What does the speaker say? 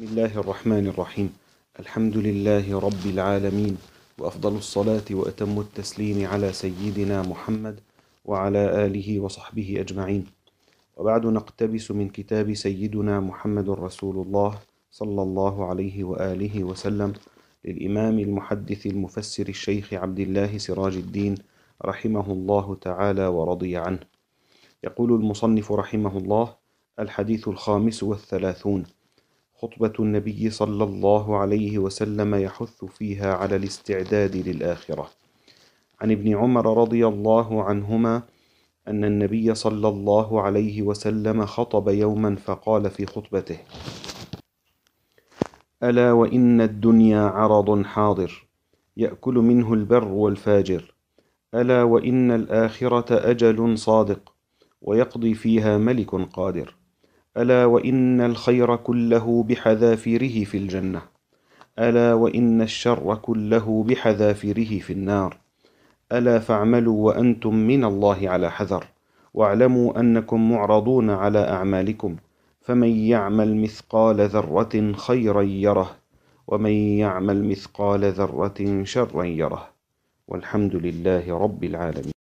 بسم الله الرحمن الرحيم الحمد لله رب العالمين وأفضل الصلاة وأتم التسليم على سيدنا محمد وعلى آله وصحبه أجمعين وبعد نقتبس من كتاب سيدنا محمد رسول الله صلى الله عليه وآله وسلم للإمام المحدث المفسر الشيخ عبد الله سراج الدين رحمه الله تعالى ورضي عنه يقول المصنف رحمه الله الحديث الخامس والثلاثون خطبة النبي صلى الله عليه وسلم يحث فيها على الاستعداد للآخرة. عن ابن عمر رضي الله عنهما أن النبي صلى الله عليه وسلم خطب يوما فقال في خطبته ألا وإن الدنيا عرض حاضر يأكل منه البر والفاجر. ألا وإن الآخرة أجل صادق ويقضي فيها ملك قادر. ألا وإن الخير كله بحذافيره في الجنة؟ ألا وإن الشر كله بحذافيره في النار؟ ألا فاعملوا وأنتم من الله على حذر واعلموا أنكم معرضون على أعمالكم فمن يعمل مثقال ذرة خيرا يره ومن يعمل مثقال ذرة شرا يره والحمد لله رب العالمين.